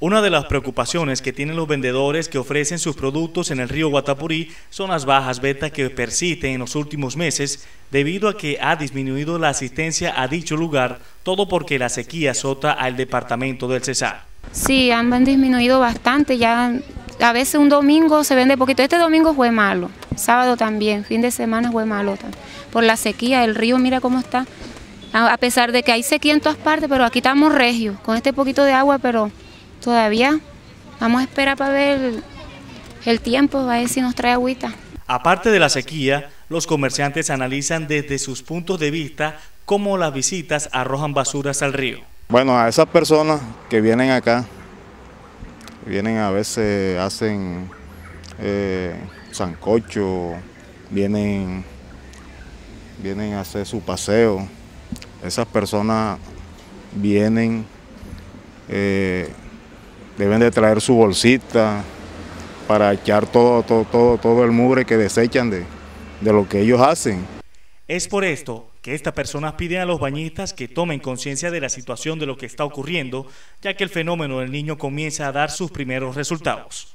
Una de las preocupaciones que tienen los vendedores que ofrecen sus productos en el río Guatapurí son las bajas ventas que persisten en los últimos meses debido a que ha disminuido la asistencia a dicho lugar, todo porque la sequía azota al departamento del Cesar. Sí, han disminuido bastante, ya a veces un domingo se vende poquito. Este domingo fue malo, sábado también, fin de semana fue malo también. Por la sequía, el río mira cómo está. A pesar de que hay sequía en todas partes, pero aquí estamos regios, con este poquito de agua, pero todavía vamos a esperar para ver el tiempo, a ver si nos trae agüita. Aparte de la sequía, los comerciantes analizan desde sus puntos de vista cómo las visitas arrojan basuras al río. Bueno, a esas personas que vienen acá, vienen a veces, hacen eh, sancocho, vienen, vienen a hacer su paseo. Esas personas vienen, eh, deben de traer su bolsita para echar todo, todo, todo, todo el mugre que desechan de, de lo que ellos hacen. Es por esto que estas personas piden a los bañistas que tomen conciencia de la situación de lo que está ocurriendo, ya que el fenómeno del niño comienza a dar sus primeros resultados.